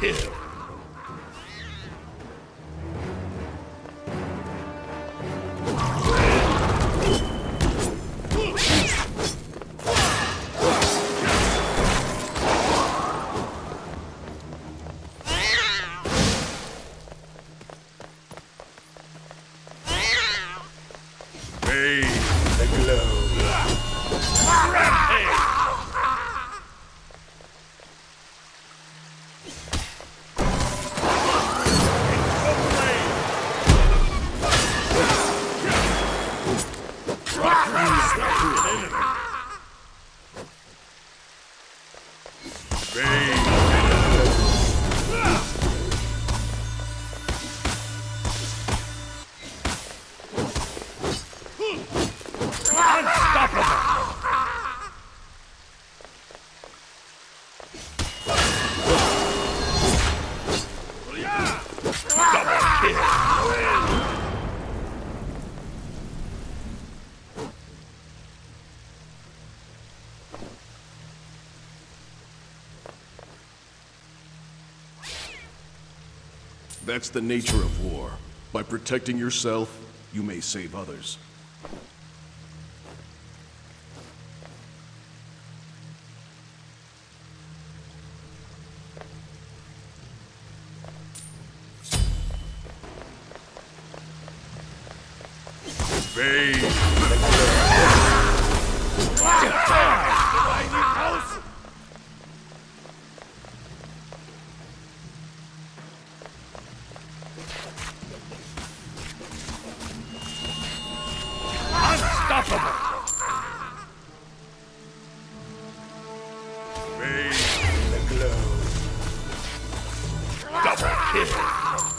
Kill. Bathe Unstoppable! That's the nature of war. By protecting yourself, you may save others. Bathe Bathe the glow. Double kill.